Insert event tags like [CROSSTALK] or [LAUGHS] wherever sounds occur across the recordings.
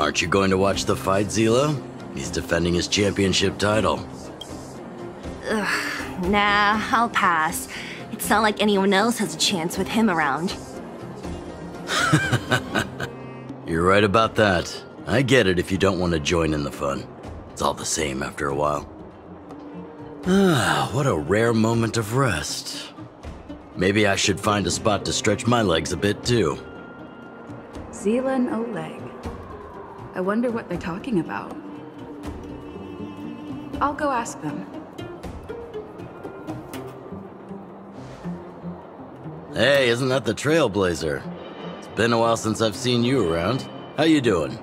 Aren't you going to watch the fight, Seele? He's defending his championship title. Nah, I'll pass. It's not like anyone else has a chance with him around. [LAUGHS] You're right about that. I get it if you don't want to join in the fun. It's all the same after a while. Ah, [SIGHS] what a rare moment of rest. Maybe I should find a spot to stretch my legs a bit too. Seele and Oleg. I wonder what they're talking about. I'll go ask them. Hey, isn't that the Trailblazer? It's been a while since I've seen you around. How you doing?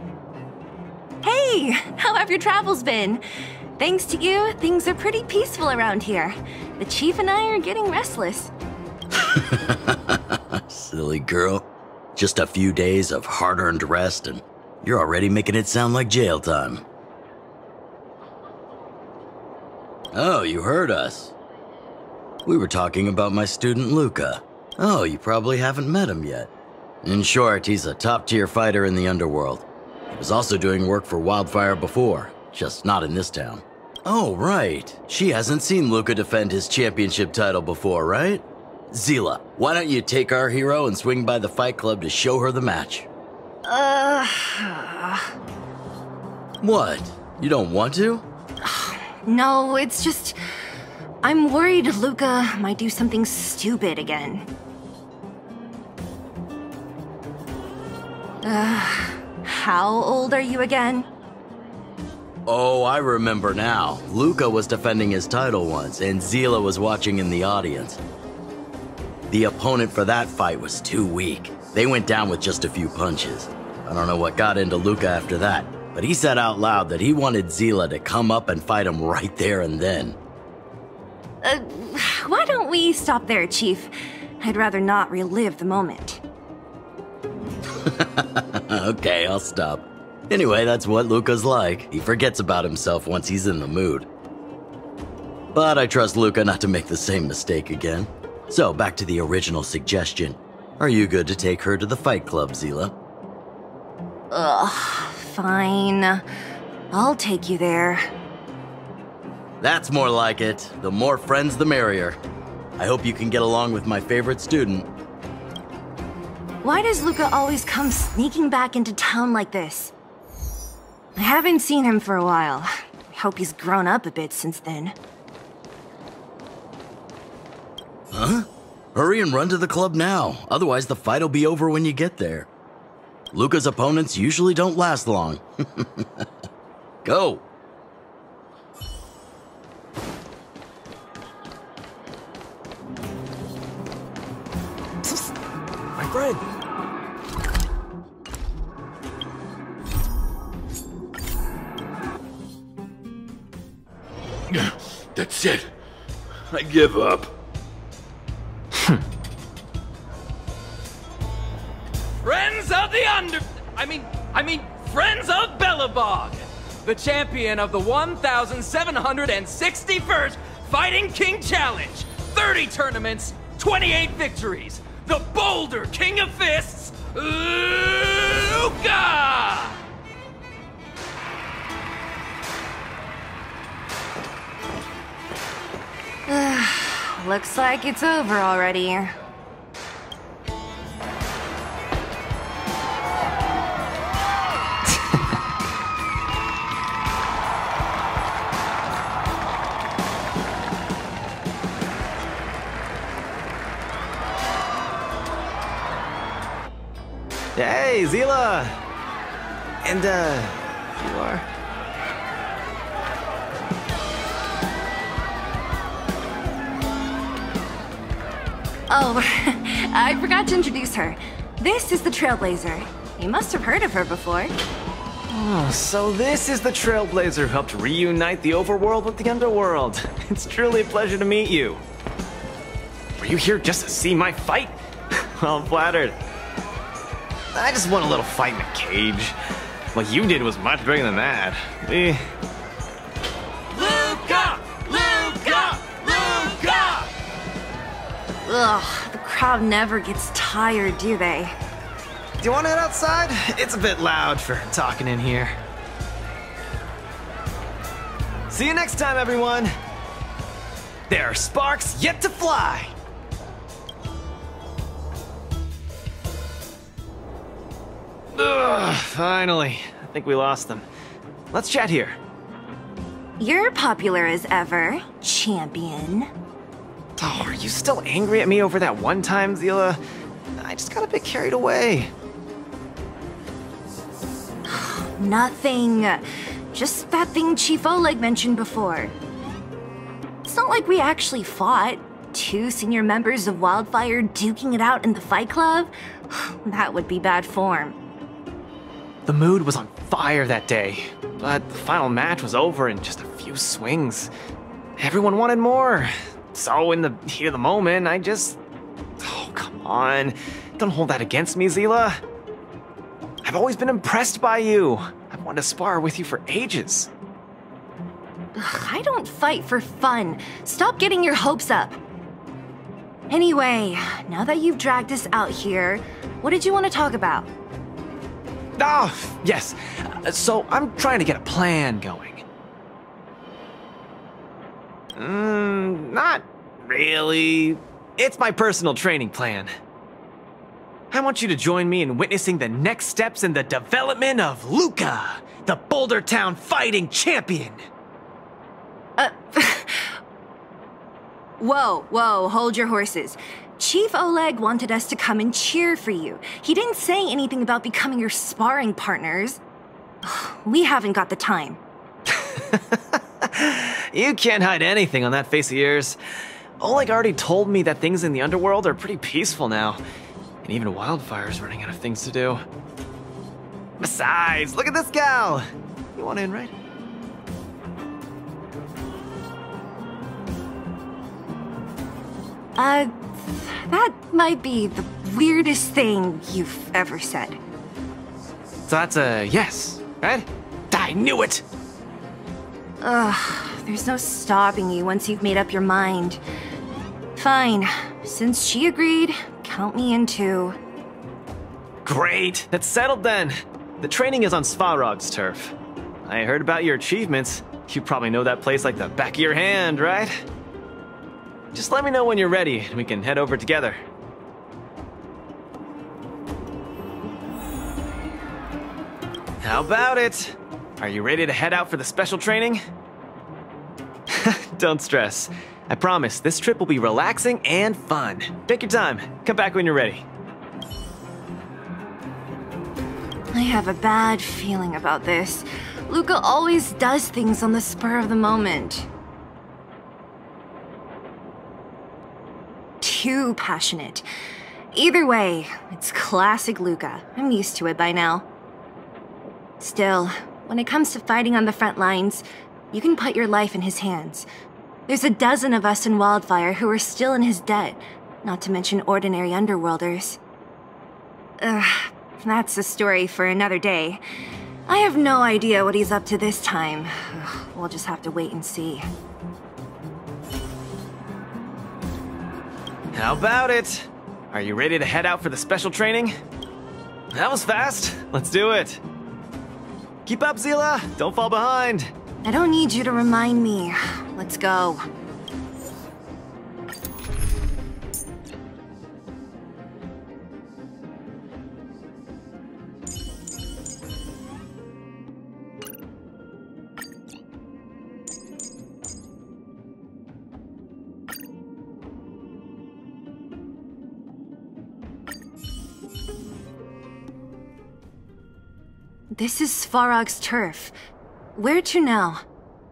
Hey, how have your travels been? Thanks to you, things are pretty peaceful around here. The chief and I are getting restless. [LAUGHS] Silly girl. Just a few days of hard-earned rest and you're already making it sound like jail time. Oh, you heard us. We were talking about my student Luka. Oh, you probably haven't met him yet. In short, he's a top-tier fighter in the underworld. He was also doing work for Wildfire before, just not in this town. Oh, right. She hasn't seen Luka defend his championship title before, right? Seele, why don't you take our hero and swing by the Fight Club to show her the match? Uh. What? You don't want to? No, it's just. I'm worried Luka might do something stupid again. Uh, how old are you again? Oh, I remember now. Luka was defending his title once, and Seele was watching in the audience. The opponent for that fight was too weak. They went down with just a few punches. I don't know what got into Luka after that, but he said out loud that he wanted Seele to come up and fight him right there and then. Uh, why don't we stop there, Chief? I'd rather not relive the moment. [LAUGHS] okay, I'll stop. Anyway, that's what Luka's like. He forgets about himself once he's in the mood. But I trust Luka not to make the same mistake again. So, back to the original suggestion. Are you good to take her to the fight club, Seele? Ugh, fine. I'll take you there. That's more like it. The more friends, the merrier. I hope you can get along with my favorite student. Why does Luka always come sneaking back into town like this? I haven't seen him for a while. I hope he's grown up a bit since then. Huh? Hurry and run to the club now, otherwise the fight'll be over when you get there. Luka's opponents usually don't last long. [LAUGHS] Go! My friend! [SIGHS] That's it. I give up. Friends of the Under... I mean, I mean, Friends of Belobog! The champion of the 1,761st Fighting King Challenge! 30 tournaments, 28 victories! The Boulder King of Fists, Luka! Looks like it's over already. Hey, Seele! And, uh, Oh, [LAUGHS] I forgot to introduce her. This is the Trailblazer. You must have heard of her before. Oh, so this is the Trailblazer who helped reunite the overworld with the underworld. [LAUGHS] It's truly a pleasure to meet you. Were you here just to see my fight? [LAUGHS] well, I'm flattered. I just want a little fight in a cage. What you did was much bigger than that. Eh. Ugh, the crowd never gets tired, do they? do you want to head outside? It's a bit loud for talking in here. See you next time, everyone. There are sparks yet to fly. Ugh, finally. I think we lost them. Let's chat here. You're popular as ever, champion. Oh, are you still angry at me over that one time, Seele? I just got a bit carried away. [SIGHS] Nothing. Just that thing Chief Oleg mentioned before. It's not like we actually fought. Two senior members of Wildfire duking it out in the Fight Club? [SIGHS] That would be bad form. The mood was on fire that day, but the final match was over in just a few swings. Everyone wanted more. So, in the heat of the moment, I just. Oh, come on. Don't hold that against me, Seele. I've always been impressed by you. I've wanted to spar with you for ages. I don't fight for fun. Stop getting your hopes up. Anyway, now that you've dragged us out here, what did you want to talk about? Ah, yes. Uh, So I'm trying to get a plan going. Mmm, not really. It's my personal training plan. I want you to join me in witnessing the next steps in the development of Luka, the Boulder Town fighting champion. Uh, [LAUGHS] Whoa, whoa, hold your horses. Chief Oleg wanted us to come and cheer for you. He didn't say anything about becoming your sparring partners. [SIGHS] We haven't got the time. [LAUGHS] [LAUGHS] You can't hide anything on that face of yours. Oleg already told me that things in the underworld are pretty peaceful now. And even Wildfire's running out of things to do. Besides, look at this gal! You want in, right? Uh, that might be the weirdest thing you've ever said. So that's a yes, right? I knew it! Ugh, there's no stopping you once you've made up your mind. Fine, since she agreed, count me in too. Great, that's settled then. The training is on Svarog's turf. I heard about your achievements. You probably know that place like the back of your hand, right? Just let me know when you're ready and we can head over together. How about it? Are you ready to head out for the special training? Don't stress. I promise this trip will be relaxing and fun. Take your time. Come back when you're ready. I have a bad feeling about this. Luka always does things on the spur of the moment. Too passionate. Either way, it's classic Luka. I'm used to it by now. Still, when it comes to fighting on the front lines, you can put your life in his hands. There's a dozen of us in Wildfire who are still in his debt, not to mention ordinary underworlders. Ugh, that's a story for another day. I have no idea what he's up to this time. We'll just have to wait and see. How about it? Are you ready to head out for the special training? That was fast. Let's do it. Keep up, Seele. Don't fall behind. I don't need you to remind me. Let's go. This is Svarog's turf. Where to now?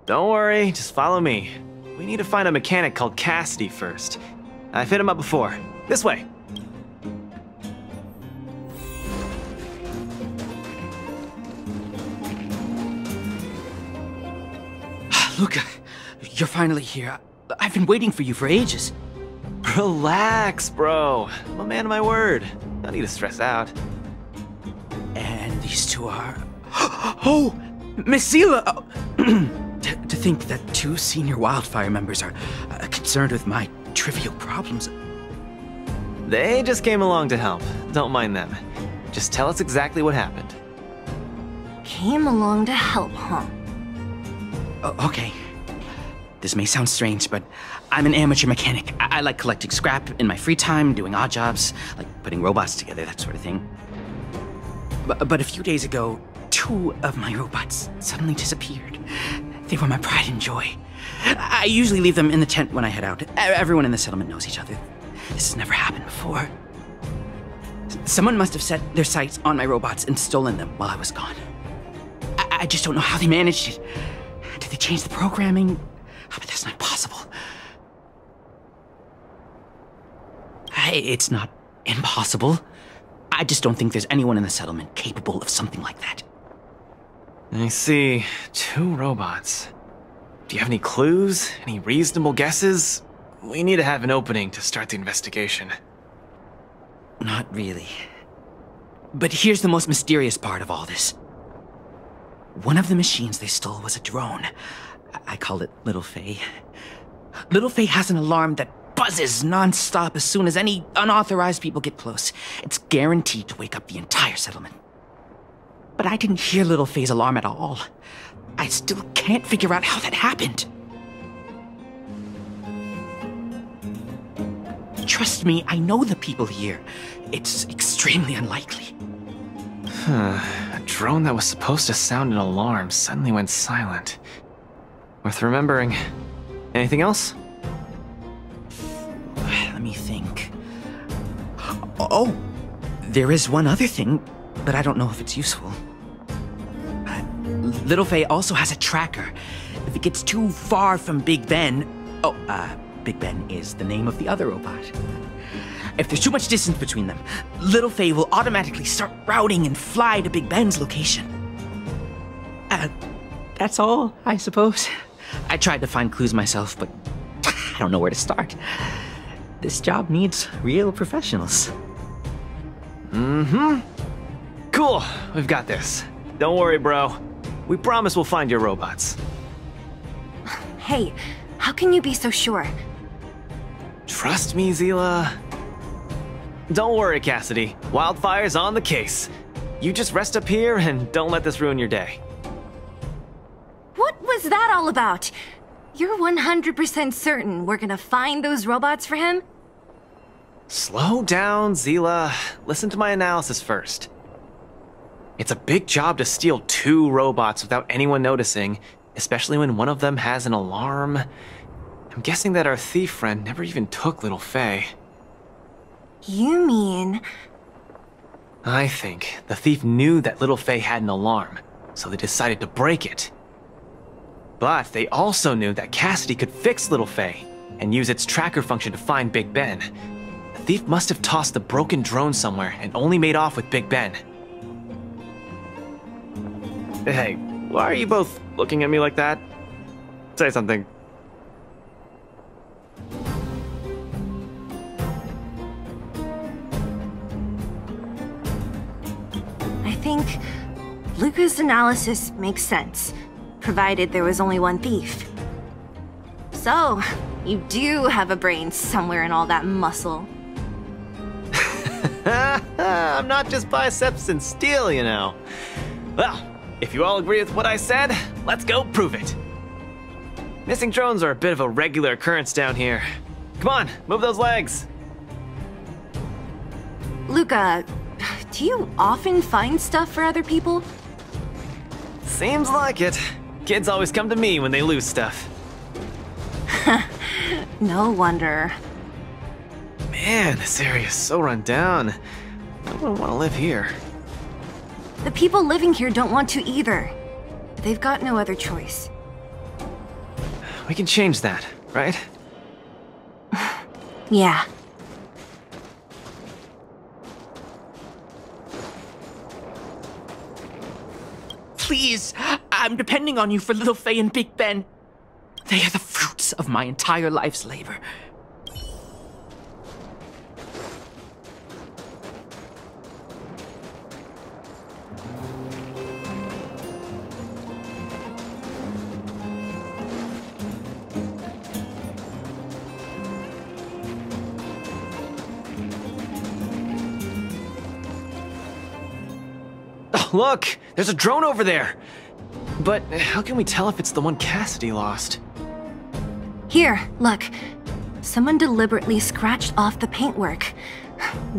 Don't worry, just follow me. We need to find a mechanic called Cassidy first. I've hit him up before. This way. [SIGHS] Luka, you're finally here. I've been waiting for you for ages. Relax, bro. I'm a man of my word. No need to stress out. And these two are. [GASPS] Oh! Miss Seele! Oh. [CLEARS THROAT] to, to think that two senior wildfire members are uh, concerned with my trivial problems. They just came along to help. Don't mind them. Just tell us exactly what happened. Came along to help, huh? O- okay. This may sound strange, but I'm an amateur mechanic. I-, I like collecting scrap in my free time, doing odd jobs, like putting robots together, that sort of thing. But, but a few days ago, two of my robots suddenly disappeared. They were my pride and joy. I I usually leave them in the tent when I head out. Everyone in the settlement knows each other. This has never happened before. Someone must have set their sights on my robots and stolen them while I was gone. I, I just don't know how they managed it. Did they change the programming? Oh, but that's not possible. Hey, it's not impossible. I just don't think there's anyone in the settlement capable of something like that. I see. Two robots. Do you have any clues? Any reasonable guesses? We need to have an opening to start the investigation. Not really. But here's the most mysterious part of all this. One of the machines they stole was a drone. I, call it Little Faye. Little Faye has an alarm that buzzes nonstop as soon as any unauthorized people get close. It's guaranteed to wake up the entire settlement. But I didn't hear Little Faye's alarm at all. I still can't figure out how that happened. Trust me, I know the people here. It's extremely unlikely. [SIGHS] A drone that was supposed to sound an alarm suddenly went silent. Worth remembering. Anything else? [SIGHS] Let me think. Oh, there is one other thing, but I don't know if it's useful. Little Faye also has a tracker. If it gets too far from Big Ben. Oh, uh, Big Ben is the name of the other robot. If there's too much distance between them, Little Faye will automatically start routing and fly to Big Ben's location. Uh, that's all, I suppose. I tried to find clues myself, but [SIGHS] I don't know where to start. This job needs real professionals. Mm-hmm. Cool, we've got this. Don't worry, bro. We promise we'll find your robots. Hey, how can you be so sure? Trust me, Seele. Don't worry, Cassidy. Wildfire's on the case. You just rest up here and don't let this ruin your day. What was that all about? You're 100% certain we're gonna find those robots for him? Slow down, Seele. Listen to my analysis first. It's a big job to steal two robots without anyone noticing, especially when one of them has an alarm. I'm guessing that our thief friend never even took Little Faye. You mean... I think the thief knew that Little Faye had an alarm, so they decided to break it. But they also knew that Cassidy could fix Little Faye and use its tracker function to find Big Ben. The thief must have tossed the broken drone somewhere and only made off with Big Ben. Hey, why are you both looking at me like that? Say something. I think Luka's analysis makes sense, provided there was only one thief. So, you do have a brain somewhere in all that muscle. [LAUGHS] I'm not just biceps and steel, you know. Well, if you all agree with what I said, let's go prove it. Missing drones are a bit of a regular occurrence down here. Come on, move those legs. Luka, do you often find stuff for other people? Seems like it. Kids always come to me when they lose stuff. [LAUGHS] No wonder. Man, this area is so run down. I wouldn't want to live here. The people living here don't want to either. They've got no other choice. We can change that, right? Yeah. Please, I'm depending on you for Little Faye and Big Ben. They are the fruits of my entire life's labor. Look! There's a drone over there! But how can we tell if it's the one Cassidy lost? Here, look. Someone deliberately scratched off the paintwork.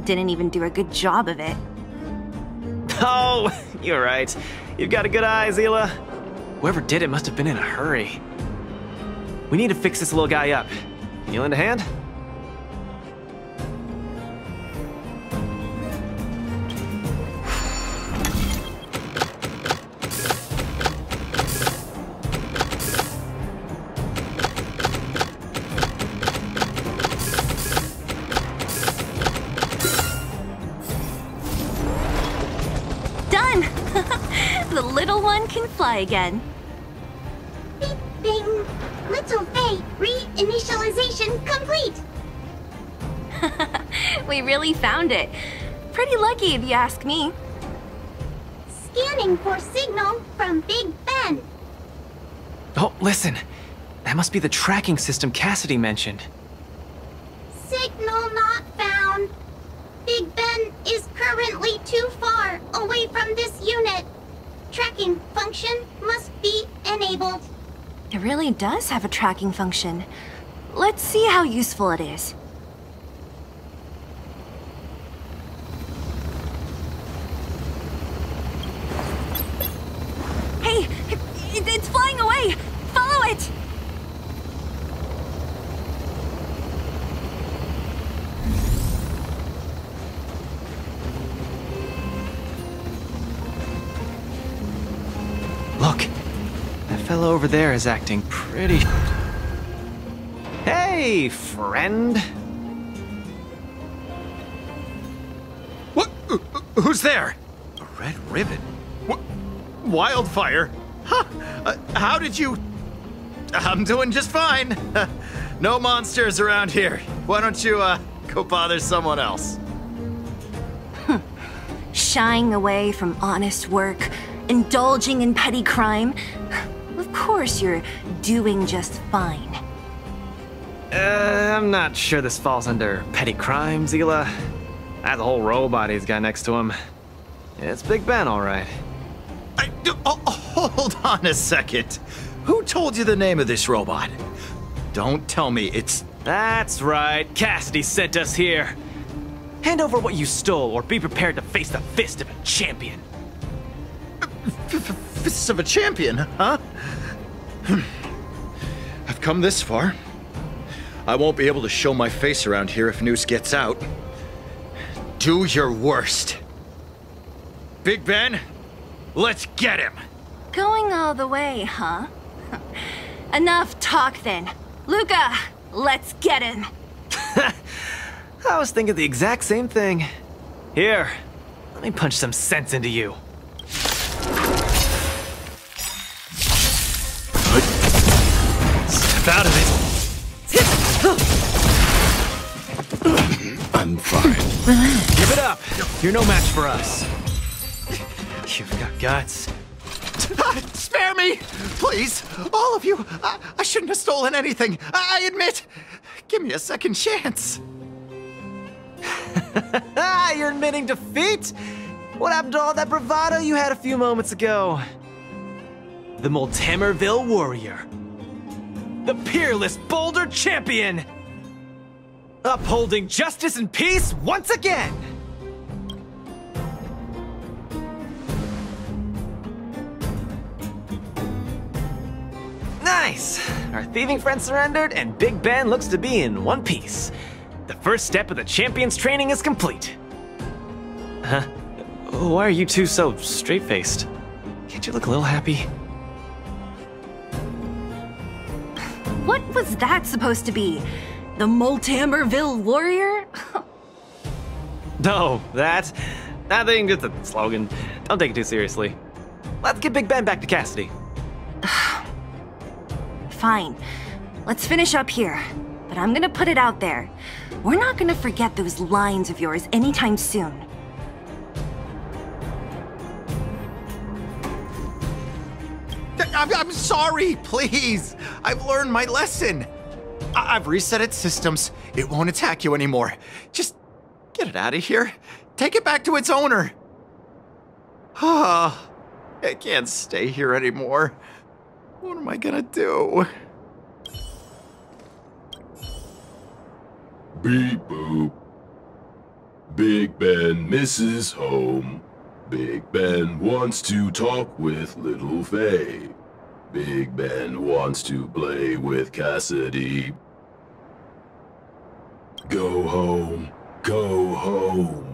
Didn't even do a good job of it. Oh, [LAUGHS] you're right. You've got a good eye, Seele. Whoever did it must have been in a hurry. We need to fix this little guy up. You lend a hand? Again. Beep, bing. Little Faye, reinitialization complete. [LAUGHS] We really found it. Pretty lucky if you ask me. Scanning for signal from Big Ben. Oh, listen. That must be the tracking system Cassidy mentioned. Signal not found. Big Ben is currently too far away from this unit. Tracking function must be enabled. It really does have a tracking function. Let's see how useful it is. Over there is acting pretty. Hey, friend. What? Who's there? A red ribbon? What? Wildfire? Huh? Uh, how did you? I'm doing just fine. [LAUGHS] no monsters around here. Why don't you, uh, go bother someone else? [LAUGHS] Shying away from honest work, indulging in petty crime. Of course you're doing just fine. Uh, I'm not sure this falls under petty crimes, Seele. That's a whole robot he's got next to him. It's Big Ben, all right. I, oh, hold on a second. Who told you the name of this robot? Don't tell me it's. That's right. Cassidy sent us here. Hand over what you stole, or be prepared to face the fist of a champion. Fists of a champion, huh? [CLEARS THROAT] I've come this far. I won't be able to show my face around here if news gets out. Do your worst. Big Ben, let's get him. Going all the way, huh? [LAUGHS] Enough talk then. Luka, let's get him. [LAUGHS] I was thinking the exact same thing. Here, let me punch some sense into you. You're no match for us. You've got guts. Ah, Spare me! Please! All of you! I, I shouldn't have stolen anything! I, I admit! Give me a second chance! Ah, [LAUGHS] you're admitting defeat? What happened to all that bravado you had a few moments ago? The Multamerville Warrior. The peerless Boulder Champion! Upholding justice and peace once again! Nice! Our thieving friend surrendered, and Big Ben looks to be in one piece. The first step of the champion's training is complete. Huh? Why are you two so straight-faced? Can't you look a little happy? What was that supposed to be? The Multamerville Warrior? [LAUGHS] No, that... I think it's a slogan. Don't take it too seriously. Let's get Big Ben back to Cassidy. [SIGHS] [SIGHS] [SIGHS] Fine. Let's finish up here. But I'm gonna put it out there. We're not gonna forget those lines of yours anytime soon. I'm, sorry, please! I've learned my lesson! I, I've reset its systems. It won't attack you anymore. Just get it out of here. Take it back to its owner. [SIGHS] Ah, I can't stay here anymore. What am I gonna do? Beep boop. Big Ben misses home. Big Ben wants to talk with Little Faye. Big Ben wants to play with Cassidy. Go home. Go home.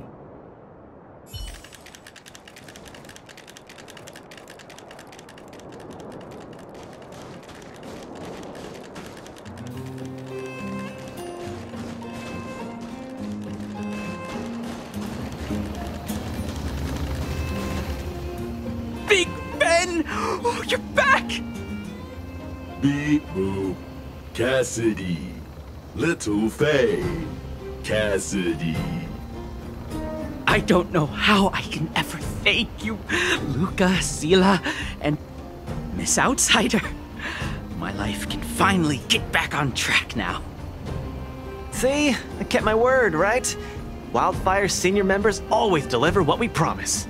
Cassidy. Little Faye. Cassidy. I don't know how I can ever thank you, Luka, Seele, and Miss Outsider. My life can finally get back on track now. See? I kept my word, right? Wildfire senior members always deliver what we promise.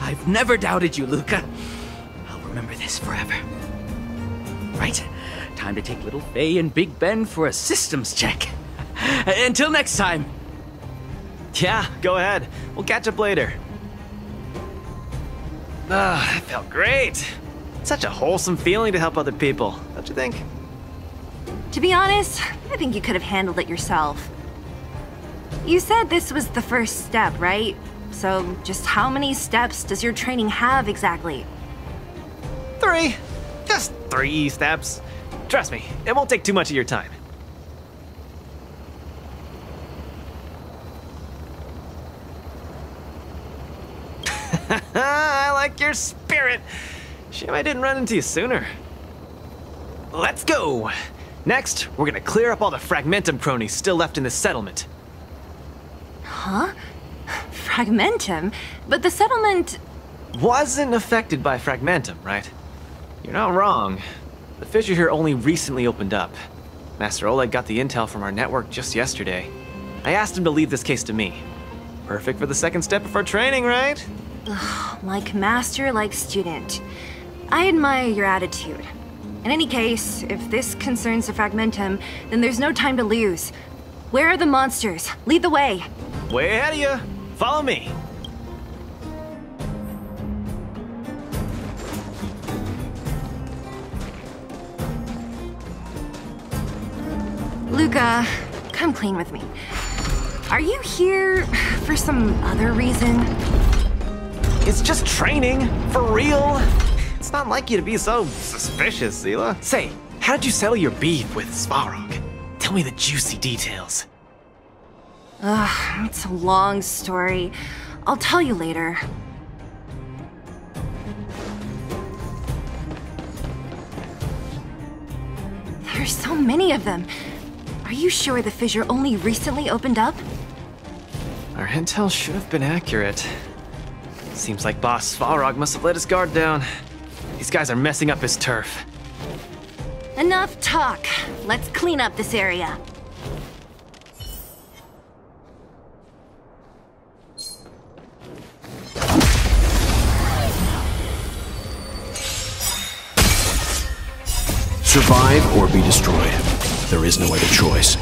I've never doubted you, Luka. I'll remember this forever. Right, time to take little Faye and Big Ben for a systems check. [LAUGHS] Until next time. Yeah, go ahead. We'll catch up later. Ah, that felt great. Such a wholesome feeling to help other people, don't you think? To be honest, I think you could have handled it yourself. You said this was the first step, right? So, just how many steps does your training have exactly? Three. Just three steps. Trust me, it won't take too much of your time. [LAUGHS] I like your spirit. Shame I didn't run into you sooner. Let's go. Next, we're gonna clear up all the Fragmentum cronies still left in this settlement. Huh? Fragmentum? But the settlement. Wasn't affected by Fragmentum, right? You're not wrong. The fissure here only recently opened up. Master Oleg got the intel from our network just yesterday. I asked him to leave this case to me. Perfect for the second step of our training, right? Like master, like student. I admire your attitude. In any case, if this concerns the Fragmentum, then there's no time to lose. Where are the monsters? Lead the way. Way ahead of you. Follow me. Luka, come clean with me. Are you here for some other reason? It's just training, for real. It's not like you to be so suspicious, Seele. Say, how did you settle your beef with Svarog? Tell me the juicy details. Ugh, it's a long story. I'll tell you later. There's so many of them. Are you sure the fissure only recently opened up? Our intel should have been accurate. Seems like Boss Svarog must have let his guard down. These guys are messing up his turf. Enough talk. Let's clean up this area. Survive or be destroyed. There is no other choice.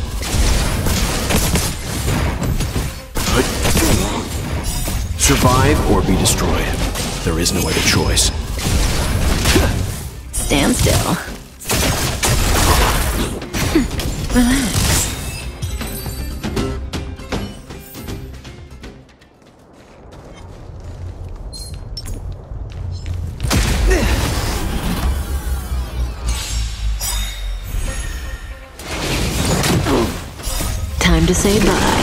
Survive or be destroyed. There is no other choice. Stand still. [LAUGHS] Relax. Say bye.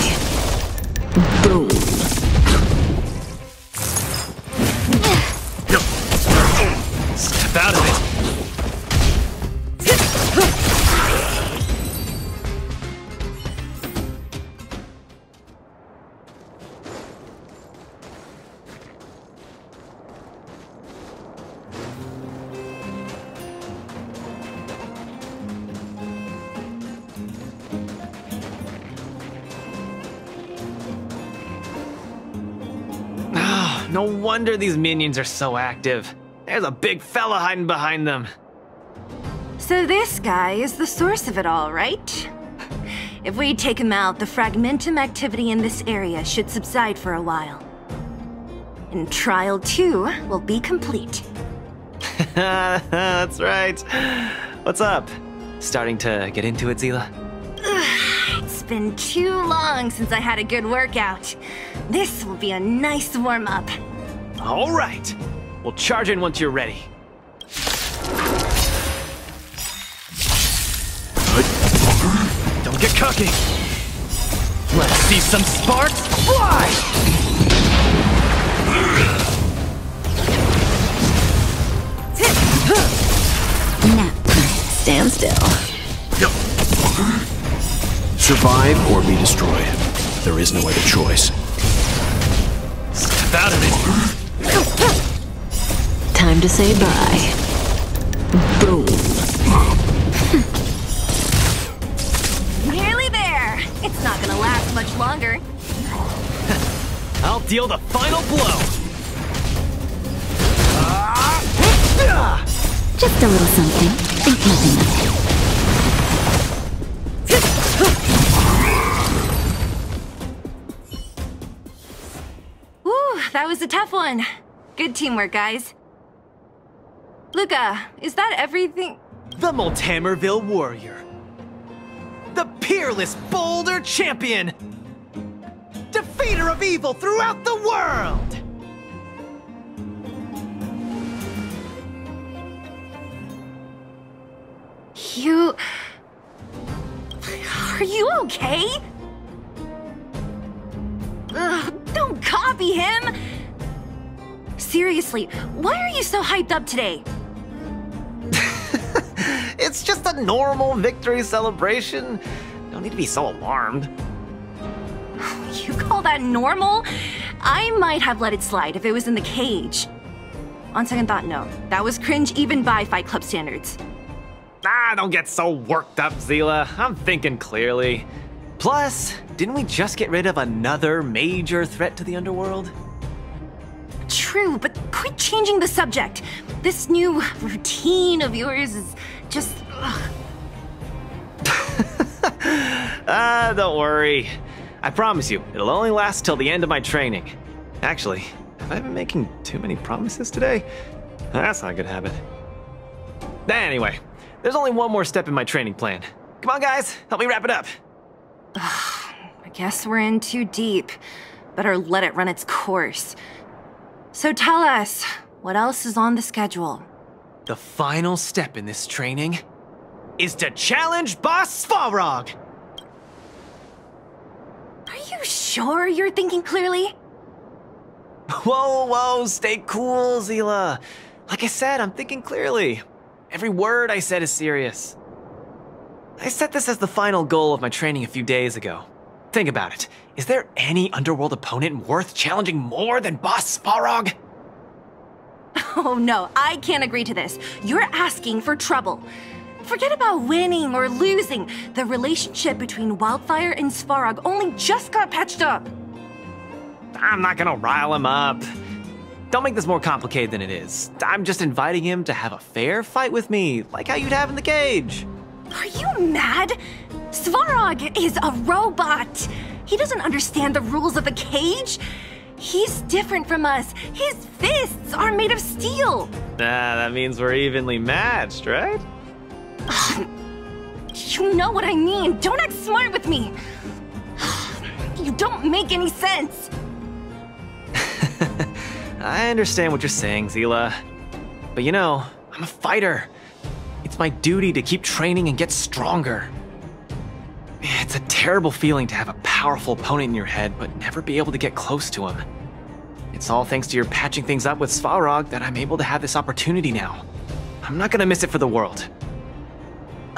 Wonder these minions are so active. There's a big fella hiding behind them. So this guy is the source of it all, right? If we take him out, the fragmentum activity in this area should subside for a while. And Trial 2 will be complete. [LAUGHS] That's right. What's up? Starting to get into it, Seele? It's been too long since I had a good workout. This will be a nice warm-up. All right. We'll charge in once you're ready. Don't get cocky. Let's see some sparks fly! Now, stand still. Survive or be destroyed. There is no other choice. Step out of it. Time to say bye. Boom. Nearly there. It's not gonna last much longer. I'll deal the final blow. Just a little something. Think nothing of it. That was a tough one. Good teamwork, guys. Luka, is that everything? The Multamerville Warrior. The peerless Boulder Champion. Defeater of evil throughout the world. You. Are you okay? Ugh, don't copy him! Seriously, why are you so hyped up today? It's just a normal victory celebration. Don't need to be so alarmed. [LAUGHS] You call that normal? I might have let it slide if it was in the cage. On second thought, no. That was cringe even by Fight Club standards. Ah, don't get so worked up, Seele. I'm thinking clearly. Plus, didn't we just get rid of another major threat to the underworld? True, but quit changing the subject. This new routine of yours is just. [LAUGHS] Ah, don't worry. I promise you, it'll only last till the end of my training. Actually, have I been making too many promises today? That's not a good habit. Anyway, there's only one more step in my training plan. Come on, guys, help me wrap it up. I guess we're in too deep. Better let it run its course. So tell us, what else is on the schedule? The final step in this training is to challenge Boss Svarog. Are you sure you're thinking clearly? [LAUGHS] Whoa, whoa, stay cool, Seele. Like I said, I'm thinking clearly. Every word I said is serious. I set this as the final goal of my training a few days ago. Think about it. Is there any underworld opponent worth challenging more than Boss Svarog? [LAUGHS] Oh no, I can't agree to this. You're asking for trouble. Forget about winning or losing. The relationship between Wildfire and Svarog only just got patched up. I'm not gonna rile him up. Don't make this more complicated than it is. I'm just inviting him to have a fair fight with me, like how you'd have in the cage. Are you mad? Svarog is a robot. He doesn't understand the rules of the cage. He's different from us. His fists are made of steel. Ah, that means we're evenly matched, right? [SIGHS] You know what I mean. Don't act smart with me. [SIGHS] You don't make any sense. [LAUGHS] I understand what you're saying, Seele. But you know, I'm a fighter. It's my duty to keep training and get stronger. It's a terrible feeling to have a powerful opponent in your head, but never be able to get close to him. It's all thanks to your patching things up with Svarog that I'm able to have this opportunity now. I'm not gonna miss it for the world. [SIGHS]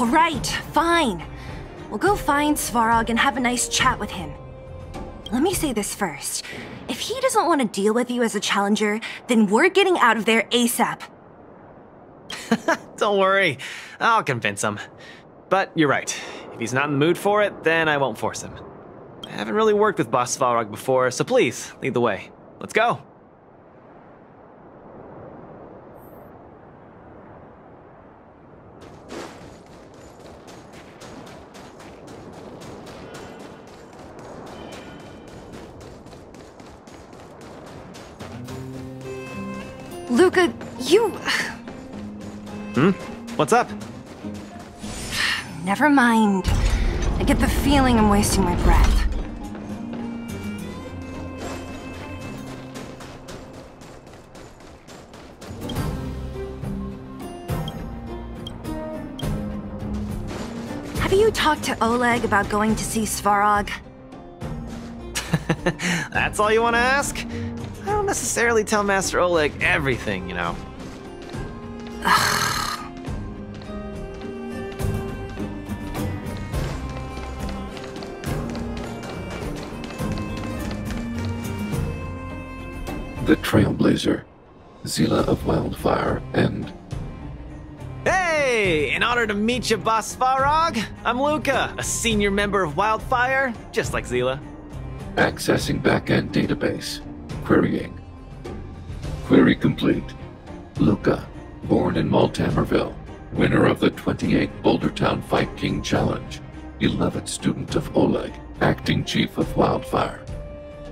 All right, fine. We'll go find Svarog and have a nice chat with him. Let me say this first. If he doesn't want to deal with you as a challenger, then we're getting out of there ASAP. [LAUGHS] Don't worry, I'll convince him. But you're right. If he's not in the mood for it, then I won't force him. I haven't really worked with Boss Svarog before, so please, lead the way. Let's go. Luka, you. Hmm? What's up? [SIGHS] Never mind. I get the feeling I'm wasting my breath. Have you talked to Oleg about going to see Svarog? [LAUGHS] That's all you want to ask? I don't necessarily tell Master Oleg everything, you know. The Trailblazer, Seele of Wildfire, and Hey! In honor to meet you, Boss Svarog, I'm Luka, a senior member of Wildfire, just like Seele. accessing backend database. Querying. Query complete. Luka, born in Maltamerville, winner of the 28th Boulder Town Fight King Challenge, beloved student of Oleg, acting chief of Wildfire.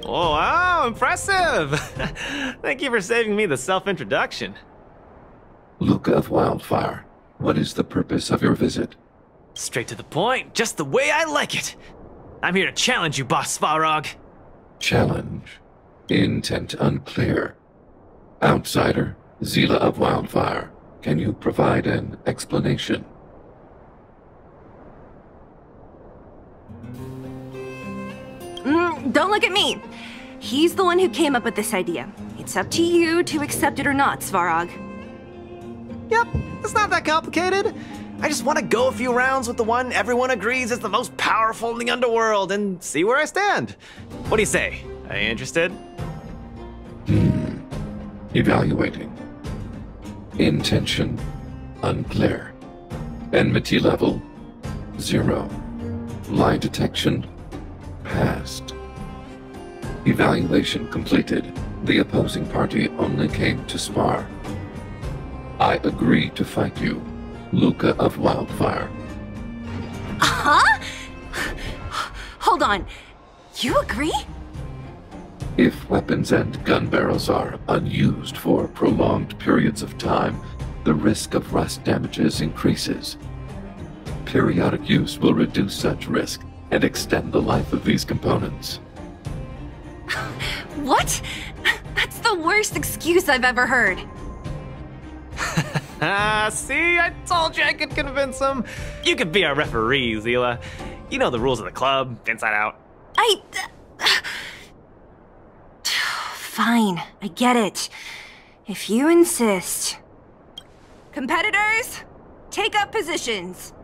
Oh, wow, impressive! [LAUGHS] Thank you for saving me the self introduction. Luka of Wildfire, what is the purpose of your visit? Straight to the point, just the way I like it. I'm here to challenge you, Boss Svarog. Challenge. Intent unclear. Outsider, Seele of Wildfire, can you provide an explanation? Mm, don't look at me! He's the one who came up with this idea. It's up to you to accept it or not, Svarog. Yep, it's not that complicated. I just want to go a few rounds with the one everyone agrees is the most powerful in the underworld and see where I stand. What do you say? Are you interested? Hmm. Evaluating. Intention unclear. Enmity level zero. Lie detection passed. Evaluation completed. The opposing party only came to spar. I agree to fight you, Luka of Wildfire. Huh? Hold on. You agree? If weapons and gun barrels are unused for prolonged periods of time, the risk of rust damages increases. Periodic use will reduce such risk and extend the life of these components. What? That's the worst excuse I've ever heard. [LAUGHS] Ah, see, I told you I could convince him. You could be our referee, Seele. You know the rules of the club, inside out. I. Fine, I get it. If you insist. Competitors, take up positions.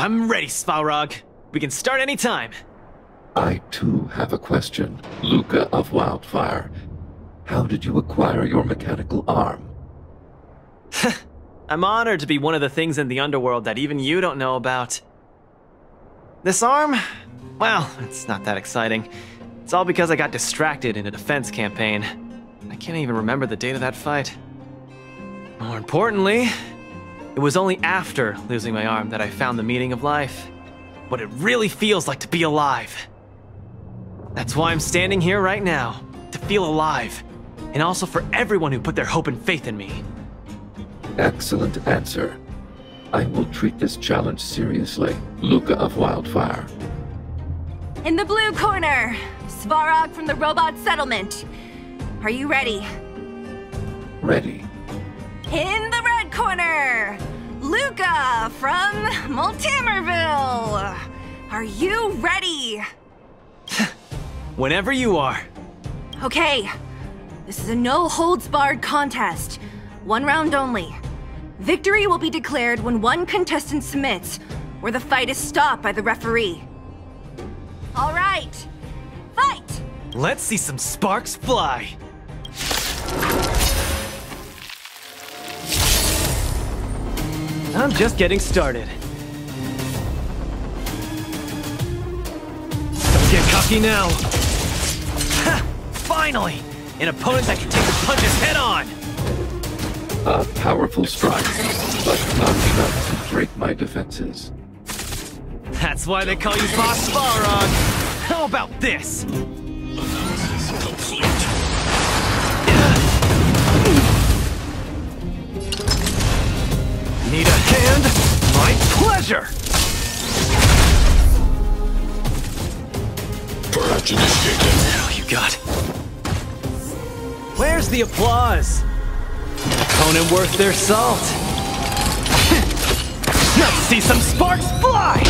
I'm ready, Svarog. We can start any time. I too have a question, Luka of Wildfire. How did you acquire your mechanical arm? [LAUGHS] I'm honored to be one of the things in the underworld that even you don't know about. This arm? Well, it's not that exciting. It's all because I got distracted in a defense campaign. I can't even remember the date of that fight. More importantly, it was only after losing my arm that I found the meaning of life. What it really feels like to be alive. That's why I'm standing here right now, to feel alive. And also for everyone who put their hope and faith in me. Excellent answer. I will treat this challenge seriously, Luka of Wildfire. In the blue corner, Svarog from the robot settlement. Are you ready? Ready. In the red corner, Luka from Multimerville. Are you ready? [LAUGHS] Whenever you are. Okay, this is a no holds barred contest. One round only. Victory will be declared when one contestant submits, or the fight is stopped by the referee. All right. Fight! Let's see some sparks fly. I'm just getting started. Don't get cocky now. Ha! Finally! An opponent that can take the punches head on! A powerful strike, but not enough to break my defenses. That's why they call you Boss Svarog! How about this? Need a hand? My pleasure! Purge initiated. Oh, you got. Where's the applause? An opponent worth their salt. [LAUGHS] Let's see some sparks fly!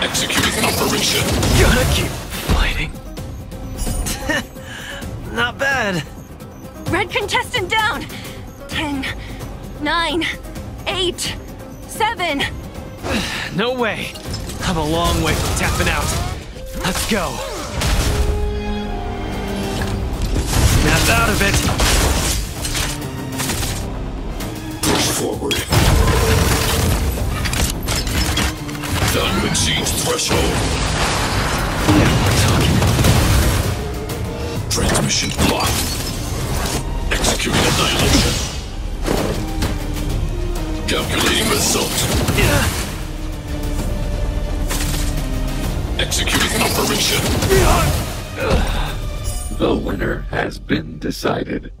Executing operation. Gonna keep fighting. [LAUGHS] Not bad. Red contestant down! Ten, nine, eight, seven. [SIGHS] No way. I'm a long way from tapping out. Let's go. Snap out of it. Push forward. Value exceeds threshold. Now we're talking. Transmission blocked. Executing annihilation. Calculating result. Executing operation. The winner has been decided.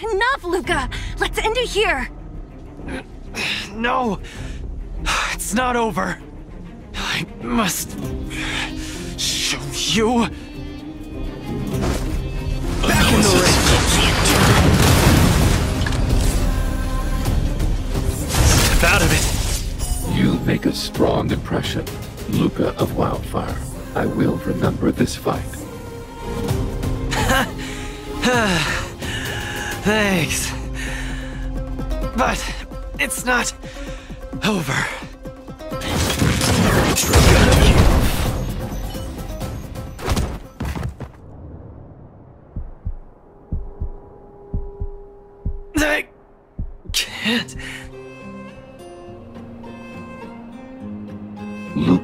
Enough, Luka! Let's end it here! No! It's not over. I must show you. Make a strong impression, Luka of Wildfire. I will remember this fight. [SIGHS] Thanks. But it's not over.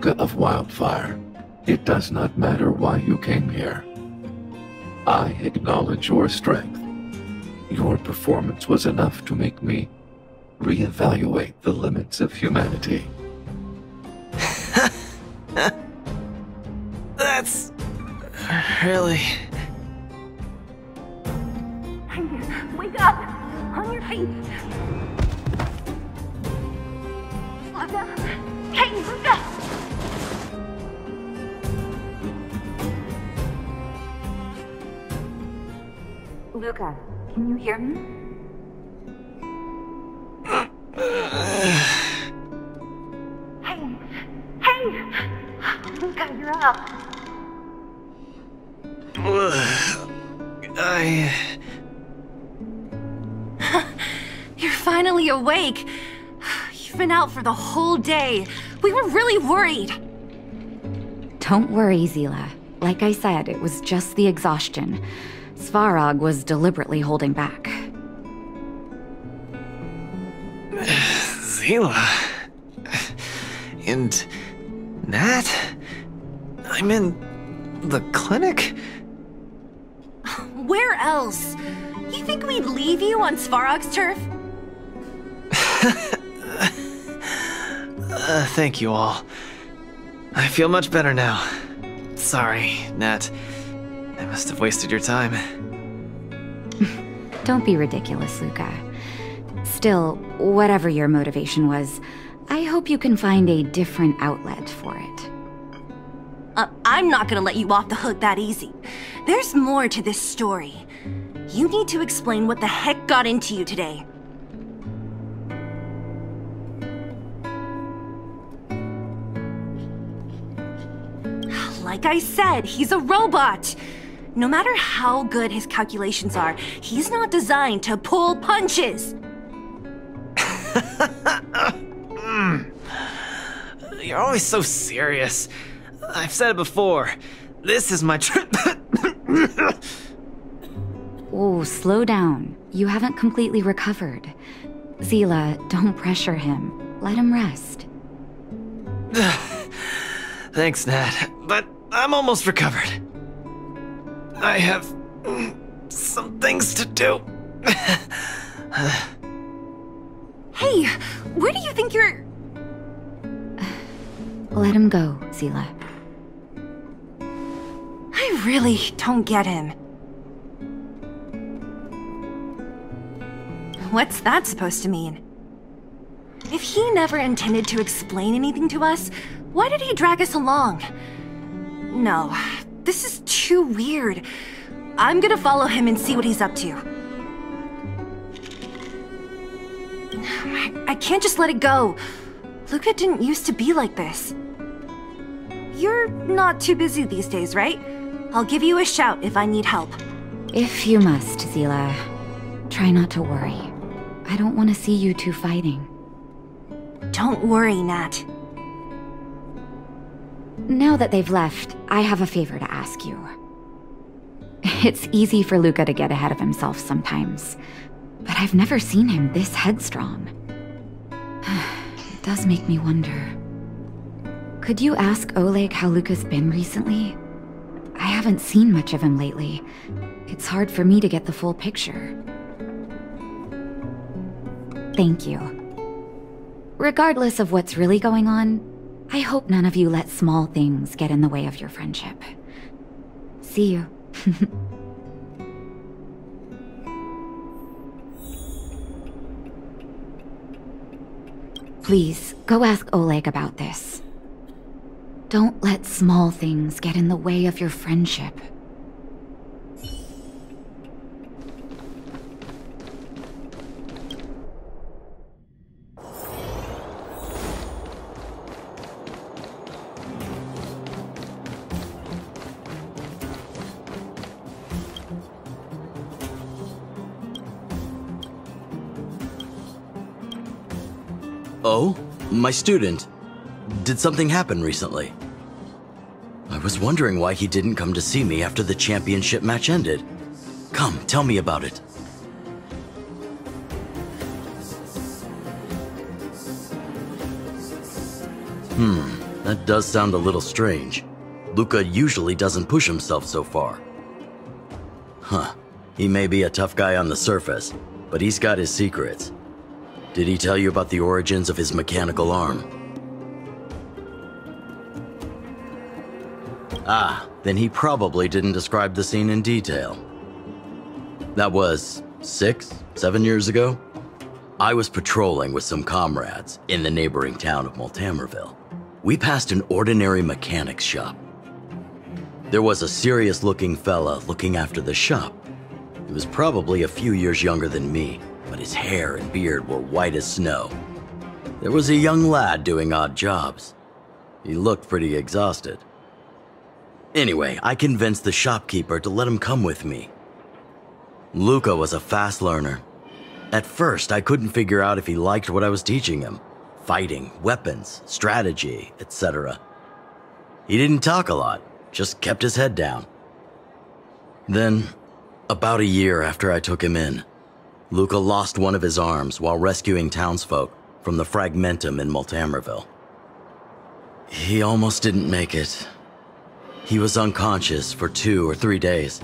Of Wildfire, it does not matter why you came here. I acknowledge your strength. Your performance was enough to make me reevaluate the limits of humanity. [LAUGHS] That's really. Luka, can you hear me? [SIGHS] hey! Hey! Luka, you're up! [SIGHS] I. [SIGHS] You're finally awake! You've been out for the whole day. We were really worried. Don't worry, Seele. Like I said, it was just the exhaustion. Svarog was deliberately holding back. [SIGHS] Seele. And. Nat? I'm in. the clinic? [SIGHS] Where else? You think we'd leave you on Svarog's turf? [LAUGHS] Uh, thank you all. I feel much better now. Sorry, Nat. I must have wasted your time. Don't be ridiculous, Luka. Still, whatever your motivation was, I hope you can find a different outlet for it. Uh, I'm not gonna let you off the hook that easy. There's more to this story. You need to explain what the heck got into you today. Like I said, he's a robot. No matter how good his calculations are, he's not designed to pull punches. [LAUGHS] You're always so serious. I've said it before. This is my trip. [COUGHS] Oh, slow down. You haven't completely recovered. Seele, don't pressure him. Let him rest. [SIGHS] Thanks, Nat. But I'm almost recovered. I have some things to do. Hey, where do you think you're. Let him go, Seele. I really don't get him. What's that supposed to mean? If he never intended to explain anything to us, why did he drag us along? No, this is too weird. I'm gonna follow him and see what he's up to. I can't just let it go. Luka didn't used to be like this. You're not too busy these days, right? I'll give you a shout if I need help. If you must, Seele, try not to worry. I don't want to see you two fighting. Don't worry, Nat. Now that they've left, I have a favor to ask you. It's easy for Luka to get ahead of himself sometimes, but I've never seen him this headstrong. [SIGHS] it does make me wonder. Could you ask Oleg how Luka's been recently? I haven't seen much of him lately. It's hard for me to get the full picture. Thank you. Regardless of what's really going on, I hope none of you let small things get in the way of your friendship. See you. [LAUGHS] Please, go ask Oleg about this. Don't let small things get in the way of your friendship. My student. Did something happen recently? I was wondering why he didn't come to see me after the championship match ended. Come, tell me about it. Hmm, that does sound a little strange. Luka usually doesn't push himself so far. Huh, he may be a tough guy on the surface, but he's got his secrets. Did he tell you about the origins of his mechanical arm? Ah, then he probably didn't describe the scene in detail. That was six, seven years ago? I was patrolling with some comrades in the neighboring town of Multamerville. We passed an ordinary mechanic's shop. There was a serious looking fella looking after the shop. He was probably a few years younger than me, but his hair and beard were white as snow. There was a young lad doing odd jobs. He looked pretty exhausted. Anyway, I convinced the shopkeeper to let him come with me. Luka was a fast learner. At first, I couldn't figure out if he liked what I was teaching him fighting, weapons, strategy, etc. He didn't talk a lot, just kept his head down. Then, about a year after I took him in, Luka lost one of his arms while rescuing townsfolk from the Fragmentum in Multamerville. He almost didn't make it. He was unconscious for two or three days.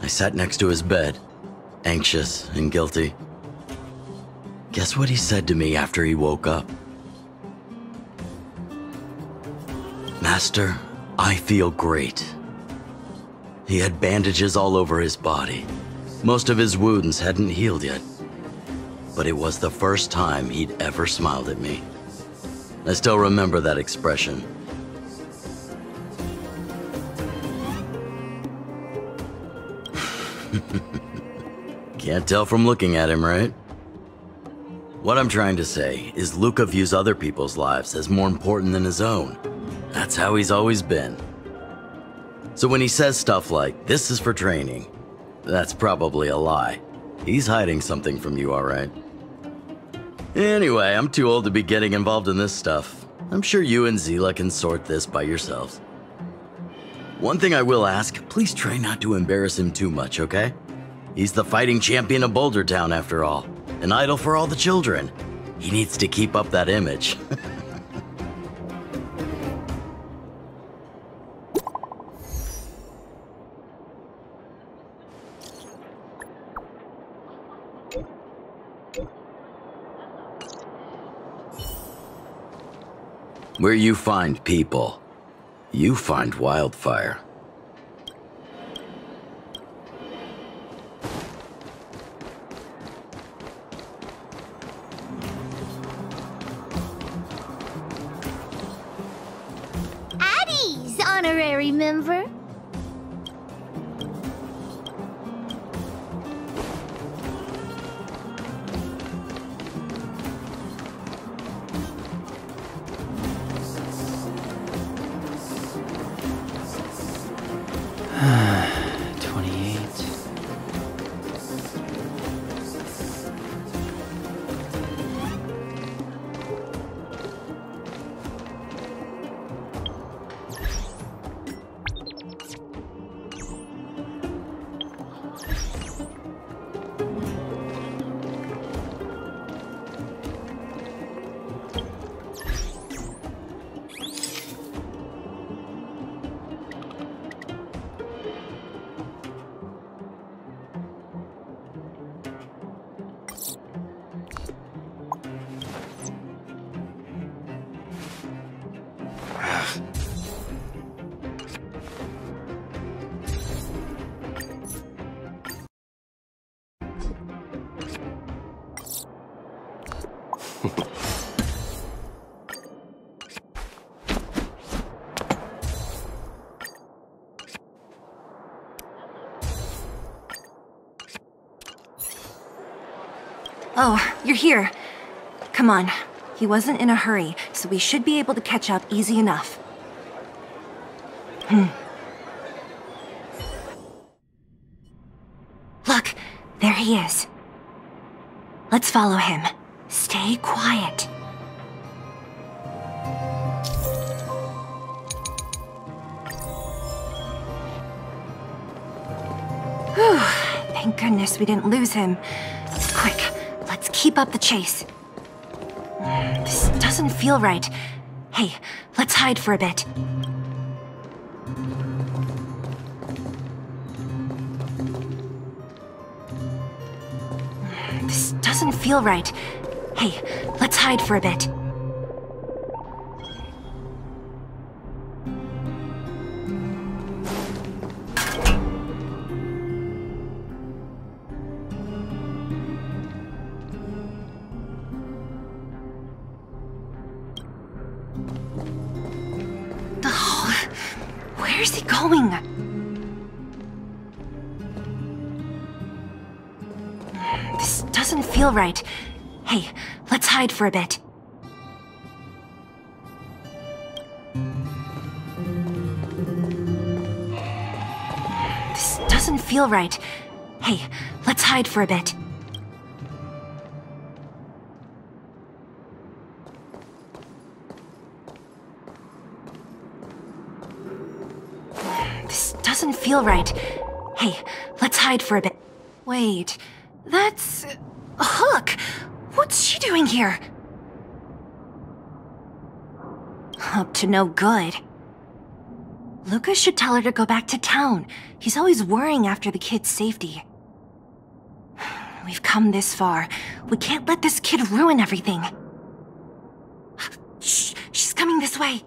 I sat next to his bed, anxious and guilty. Guess what he said to me after he woke up? Master, I feel great. He had bandages all over his body. Most of his wounds hadn't healed yet. But it was the first time he'd ever smiled at me. I still remember that expression. [LAUGHS] Can't tell from looking at him, right? What I'm trying to say is Luka views other people's lives as more important than his own. That's how he's always been. So when he says stuff like, this is for training, that's probably a lie. He's hiding something from you, alright? Anyway, I'm too old to be getting involved in this stuff. I'm sure you and Seele can sort this by yourselves. One thing I will ask, please try not to embarrass him too much, okay? He's the fighting champion of Boulder Town, after all. An idol for all the children. He needs to keep up that image. [LAUGHS] Where you find people, you find wildfire. Oh, you're here. Come on. He wasn't in a hurry, so we should be able to catch up easy enough. Hmm. Look, there he is. Let's follow him. Stay quiet. Whew. Thank goodness we didn't lose him. Keep up the chase. This doesn't feel right. Hey, let's hide for a bit. This doesn't feel right. Hey, let's hide for a bit. Doesn't right. Hey, let's hide for a bit. This doesn't feel right. Hey, let's hide for a bit. This doesn't feel right. Hey, let's hide for a bit. Wait, that's... Hook! What's she doing here? Up to no good. Lucas should tell her to go back to town. He's always worrying after the kid's safety. We've come this far. We can't let this kid ruin everything. Shh, she's coming this way.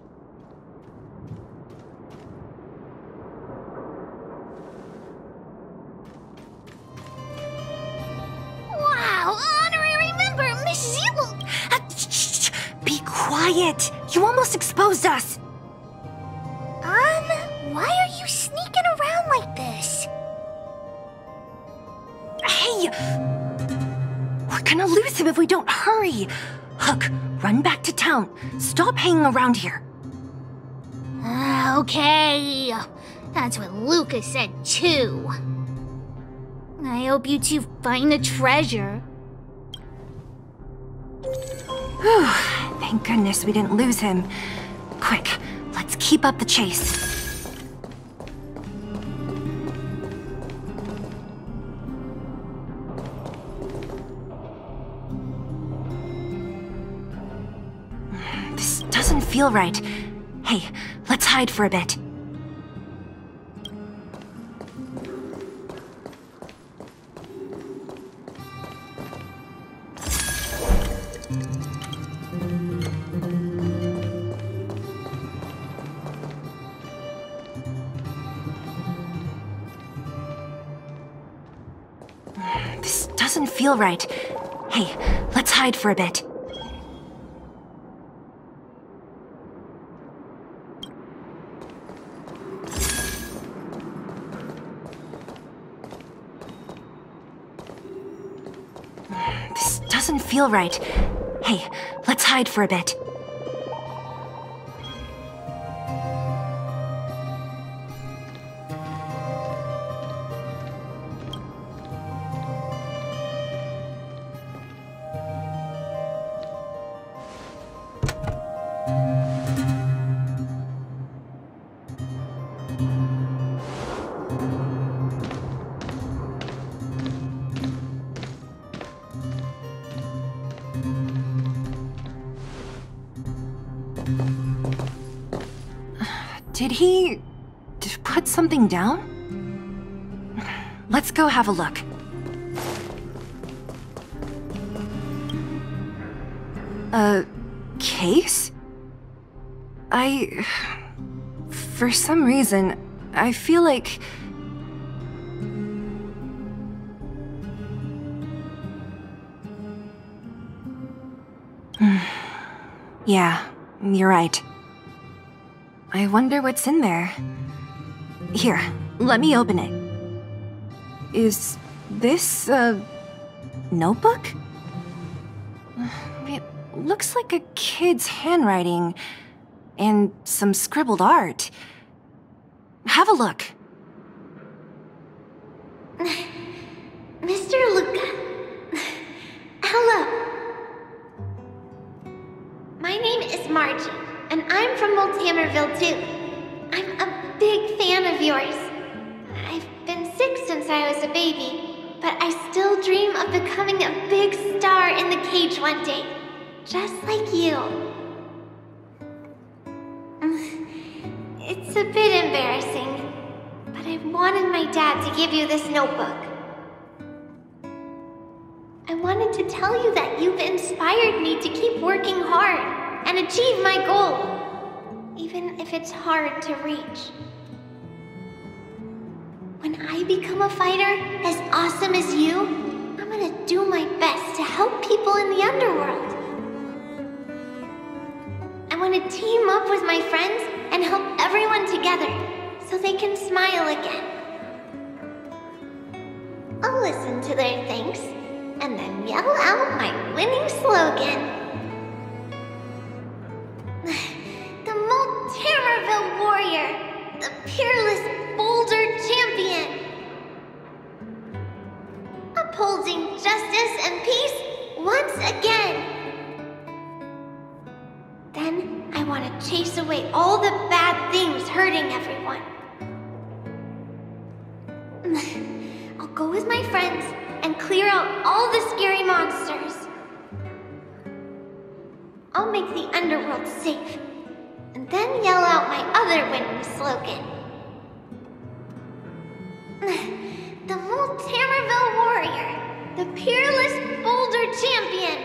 You almost exposed us. Um, why are you sneaking around like this? Hey! We're gonna lose him if we don't hurry. Hook, run back to town. Stop hanging around here. Uh, okay. That's what Lucas said too. I hope you two find the treasure. [SIGHS] [SIGHS] Thank goodness we didn't lose him. Quick, let's keep up the chase. This doesn't feel right. Hey, let's hide for a bit. Feel right. Hey, let's hide for a bit. This doesn't feel right. Hey, let's hide for a bit. Down? Let's go have a look. A case? I. For some reason, I feel like. [SIGHS] yeah, you're right. I wonder what's in there. Here, let me open it. Is this a notebook? [SIGHS] It looks like a kid's handwriting and some scribbled art. Have a look. [SIGHS] Mr. Luka. [SIGHS] Hello. My name is Margie, and I'm from Old Hammerville too. I'm a fan of yours. I've been sick since I was a baby, but I still dream of becoming a big star in the cage one day, just like you. It's a bit embarrassing, but I wanted my dad to give you this notebook. I wanted to tell you that you've inspired me to keep working hard and achieve my goal, even if it's hard to reach. I become a fighter as awesome as you, I'm gonna do my best to help people in the underworld. I want to team up with my friends and help everyone together so they can smile again. I'll listen to their thanks and then yell out my winning slogan. [SIGHS] the Moltamerville Warrior, the peerless Boulder Champion. Upholding justice and peace once again. Then I want to chase away all the bad things hurting everyone. [LAUGHS] I'll go with my friends and clear out all the scary monsters. I'll make the underworld safe, and then yell out my other winning slogan. [LAUGHS] the Moltamerville Warrior, the peerless Boulder Champion,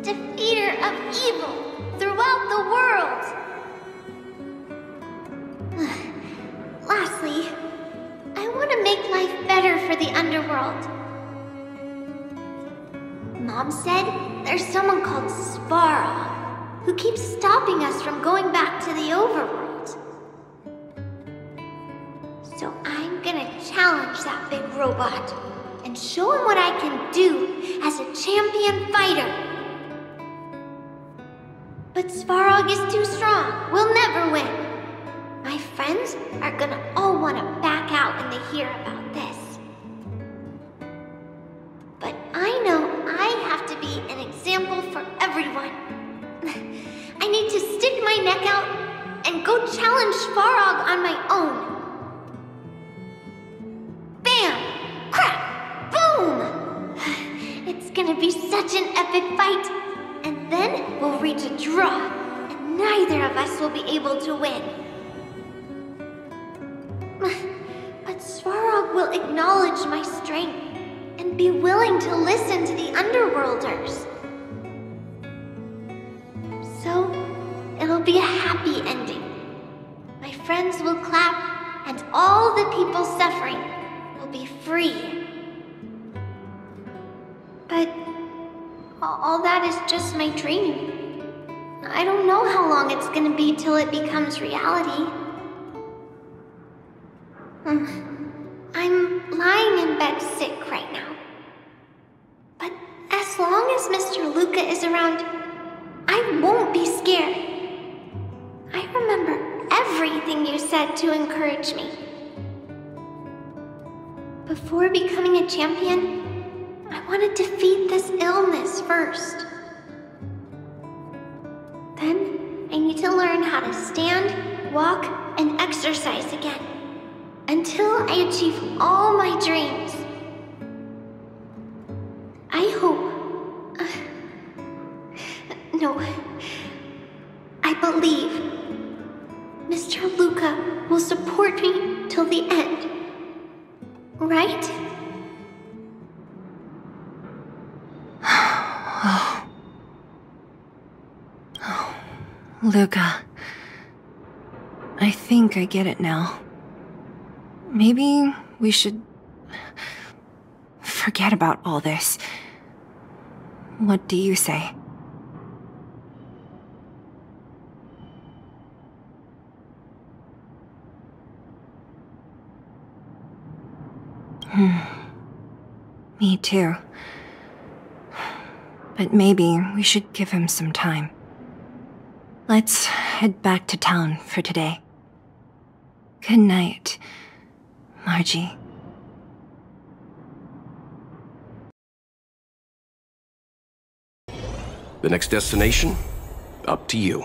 defeater of evil throughout the world. [SIGHS] Lastly, I want to make life better for the underworld. Mom said there's someone called Svarog who keeps stopping us from going back to the overworld. So I'm gonna challenge that big robot and show him what I can do as a champion fighter. But Svarog is too strong. We'll never win. My friends are gonna all want to back out when they hear about this. Epic fight. And Then we'll reach a draw, and neither of us will be able to win. [SIGHS] But Svarog will acknowledge my strength and be willing to listen to the Underworlders. So, it'll be a happy ending. My friends will clap, and all the people suffering will be free. But all that is just my dream. I don't know how long it's gonna be till it becomes reality. Hmm. I'm lying in bed sick right now. But as long as Mr. Luka is around, I won't be scared. I remember everything you said to encourage me. Before becoming a champion, want to defeat this illness first. Then, I need to learn how to stand, walk, and exercise again. Until I achieve all my dreams. I hope. [SIGHS] no. I believe. Mr. Luka will support me till the end. Right? Luka. I think I get it now. Maybe we should forget about all this. What do you say? Hmm. Me too. But maybe we should give him some time. Let's head back to town for today. Good night, Margie. The next destination? Up to you.